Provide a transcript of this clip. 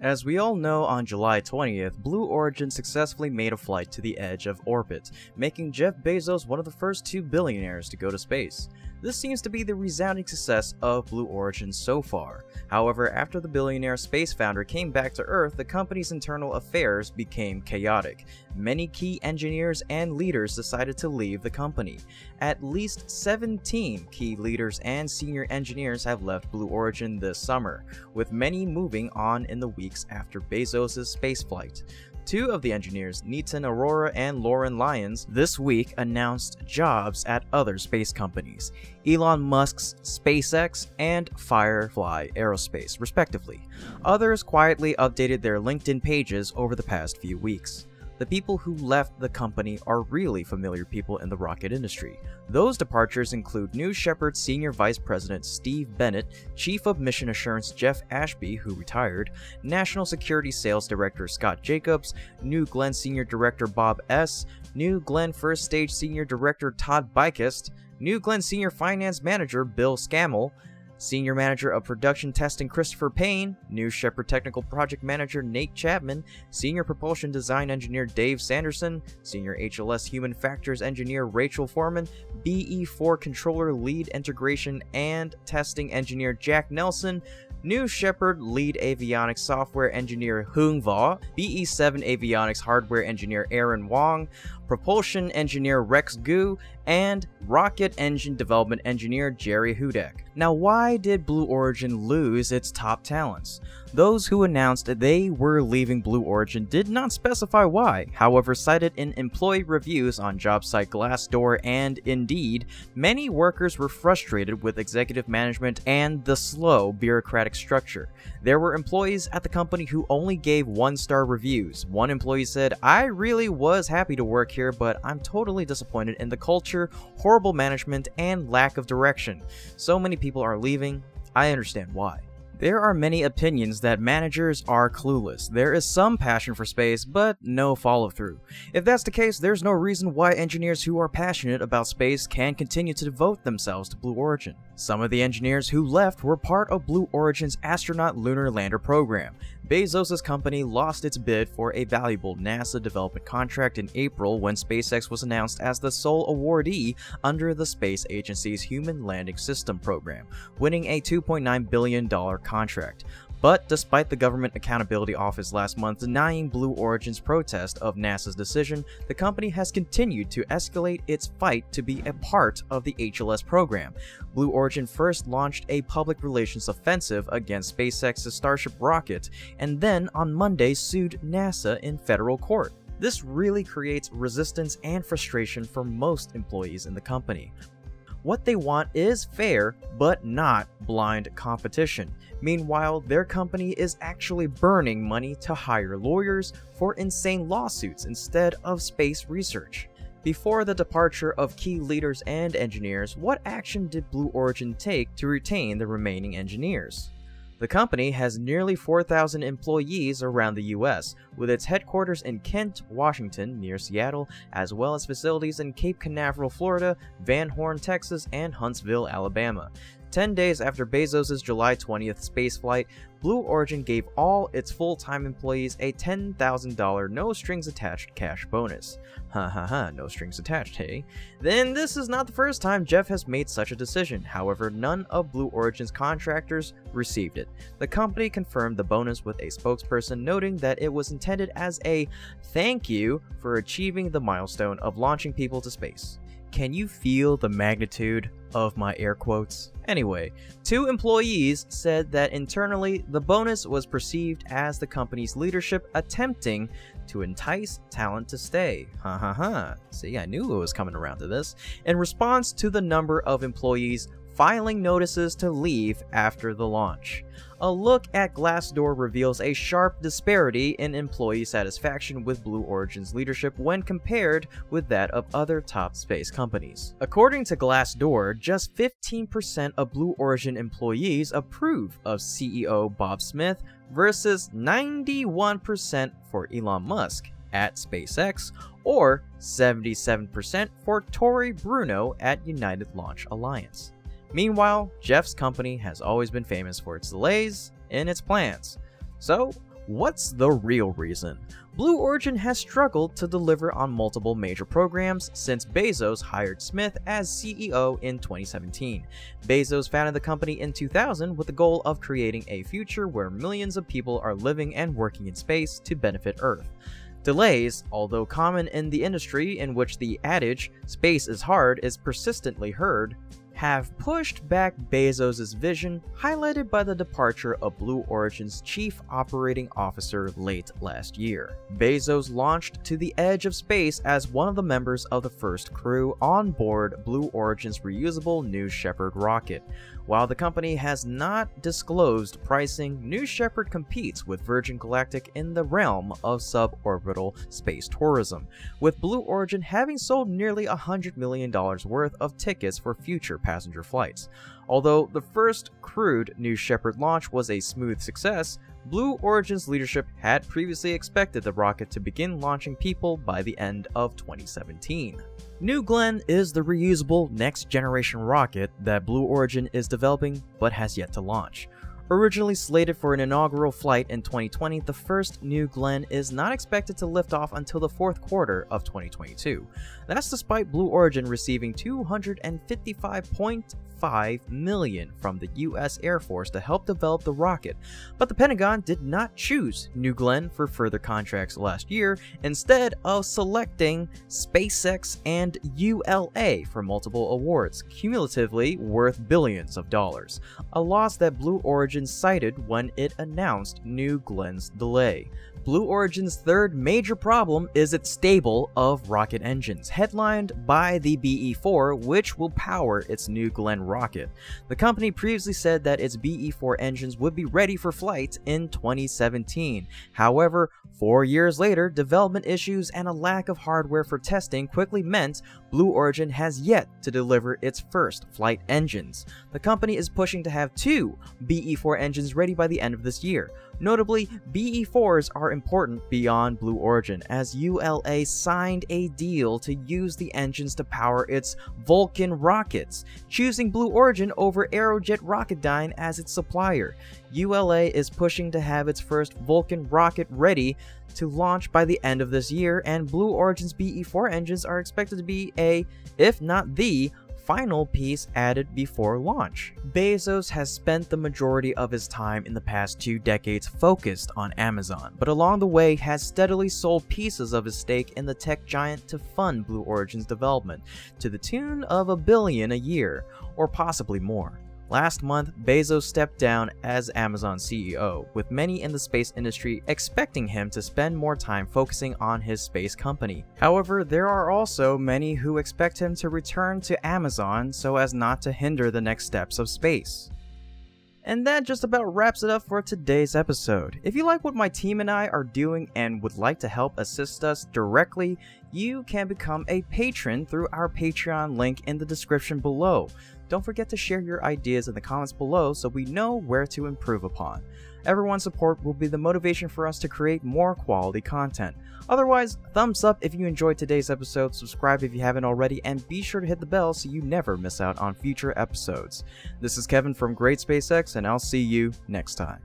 As we all know, on July 20th, Blue Origin successfully made a flight to the edge of orbit, making Jeff Bezos one of the first two billionaires to go to space. This seems to be the resounding success of Blue Origin so far. However, after the billionaire space founder came back to Earth, the company's internal affairs became chaotic. Many key engineers and leaders decided to leave the company. At least 17 key leaders and senior engineers have left Blue Origin this summer, with many moving on in the weeks after Bezos' spaceflight. Two of the engineers, Nitin Arora and Lauren Lyons, this week announced jobs at other space companies, Elon Musk's SpaceX and Firefly Aerospace, respectively. Others quietly updated their LinkedIn pages over the past few weeks. The people who left the company are really familiar people in the rocket industry. Those departures include New Shepard Senior Vice President Steve Bennett, Chief of Mission Assurance Jeff Ashby, who retired, National Security Sales Director Scott Jacobs, New Glenn Senior Director Bob S., New Glenn First Stage Senior Director Todd Bykist, New Glenn Senior Finance Manager Bill Scammell, Senior Manager of Production Testing Christopher Payne, New Shepard Technical Project Manager Nate Chapman, Senior Propulsion Design Engineer Dave Sanderson, Senior HLS Human Factors Engineer Rachel Foreman, BE4 Controller Lead Integration and Testing Engineer Jack Nelson, New Shepard Lead Avionics Software Engineer Hung Va, BE7 Avionics Hardware Engineer Aaron Wong, Propulsion Engineer Rex Gu, and Rocket Engine Development Engineer Jerry Hudek. Now why did Blue Origin lose its top talents? Those who announced they were leaving Blue Origin did not specify why, however cited in employee reviews on job site Glassdoor and Indeed, many workers were frustrated with executive management and the slow bureaucratic structure. There were employees at the company who only gave one-star reviews. One employee said, I really was happy to work here, but I'm totally disappointed in the culture, horrible management, and lack of direction. So many people are leaving, I understand why. There are many opinions that managers are clueless. There is some passion for space, but no follow through. If that's the case, there's no reason why engineers who are passionate about space can continue to devote themselves to Blue Origin. Some of the engineers who left were part of Blue Origin's astronaut lunar lander program. Bezos' company lost its bid for a valuable NASA development contract in April when SpaceX was announced as the sole awardee under the space agency's Human Landing System program, winning a $2.9 billion contract. But despite the Government Accountability Office last month denying Blue Origin's protest of NASA's decision, the company has continued to escalate its fight to be a part of the HLS program. Blue Origin first launched a public relations offensive against SpaceX's Starship rocket, and then on Monday sued NASA in federal court. This really creates resistance and frustration for most employees in the company. What they want is fair, but not blind competition. Meanwhile, their company is actually burning money to hire lawyers for insane lawsuits instead of space research. Before the departure of key leaders and engineers, what action did Blue Origin take to retain the remaining engineers? The company has nearly 4,000 employees around the US, with its headquarters in Kent, Washington, near Seattle, as well as facilities in Cape Canaveral, Florida, Van Horn, Texas, and Huntsville, Alabama. 10 days after Bezos' July 20th spaceflight, Blue Origin gave all its full-time employees a $10,000 no-strings-attached cash bonus. Ha ha ha, no strings attached, hey? Then this is not the first time Jeff has made such a decision, however none of Blue Origin's contractors received it. The company confirmed the bonus with a spokesperson noting that it was intended as a thank you for achieving the milestone of launching people to space. Can you feel the magnitude of my air quotes? Anyway, two employees said that internally the bonus was perceived as the company's leadership attempting to entice talent to stay. Ha ha ha. See, I knew it was coming around to this. In response to the number of employees filing notices to leave after the launch. A look at Glassdoor reveals a sharp disparity in employee satisfaction with Blue Origin's leadership when compared with that of other top space companies. According to Glassdoor, just 15% of Blue Origin employees approve of CEO Bob Smith versus 91% for Elon Musk at SpaceX, or 77% for Tory Bruno at United Launch Alliance. Meanwhile, Jeff's company has always been famous for its delays in its plans. So, What's the real reason? Blue Origin has struggled to deliver on multiple major programs since Bezos hired Smith as CEO in 2017. Bezos founded the company in 2000 with the goal of creating a future where millions of people are living and working in space to benefit Earth. Delays, although common in the industry in which the adage, space is hard, is persistently heard, have pushed back Bezos' vision, highlighted by the departure of Blue Origin's chief operating officer late last year. Bezos launched to the edge of space as one of the members of the first crew on board Blue Origin's reusable New Shepard rocket. While the company has not disclosed pricing, New Shepard competes with Virgin Galactic in the realm of suborbital space tourism, with Blue Origin having sold nearly $100 million worth of tickets for future passenger flights. Although the first crewed New Shepard launch was a smooth success, Blue Origin's leadership had previously expected the rocket to begin launching people by the end of 2017. New Glenn is the reusable next generation rocket that Blue Origin is developing but has yet to launch. Originally slated for an inaugural flight in 2020, the first New Glenn is not expected to lift off until the fourth quarter of 2022. That's despite Blue Origin receiving 255.5 million from the US Air Force to help develop the rocket, but the Pentagon did not choose New Glenn for further contracts last year, instead of selecting SpaceX and ULA for multiple awards, cumulatively worth billions of dollars, a loss that Blue Origin cited when it announced New Glenn's delay. Blue Origin's third major problem is its stable of rocket engines, headlined by the BE-4, which will power its New Glenn rocket. The company previously said that its BE-4 engines would be ready for flight in 2017. However, four years later, development issues and a lack of hardware for testing quickly meant Blue Origin has yet to deliver its first flight engines. The company is pushing to have two BE-4 engines ready by the end of this year. Notably, BE-4s are important beyond Blue Origin, as ULA signed a deal to use the engines to power its Vulcan rockets, choosing Blue Origin over Aerojet Rocketdyne as its supplier. ULA is pushing to have its first Vulcan rocket ready to launch by the end of this year, and Blue Origin's BE-4 engines are expected to be a, if not the, final piece added before launch. Bezos has spent the majority of his time in the past two decades focused on Amazon, but along the way has steadily sold pieces of his stake in the tech giant to fund Blue Origin's development, to the tune of a billion a year, or possibly more. Last month, Bezos stepped down as Amazon CEO, with many in the space industry expecting him to spend more time focusing on his space company. However, there are also many who expect him to return to Amazon so as not to hinder the next steps of space. And that just about wraps it up for today's episode. If you like what my team and I are doing and would like to help assist us directly, you can become a patron through our Patreon link in the description below. Don't forget to share your ideas in the comments below so we know where to improve upon. Everyone's support will be the motivation for us to create more quality content. Otherwise, thumbs up if you enjoyed today's episode, subscribe if you haven't already, and be sure to hit the bell so you never miss out on future episodes. This is Kevin from Great SpaceX, and I'll see you next time.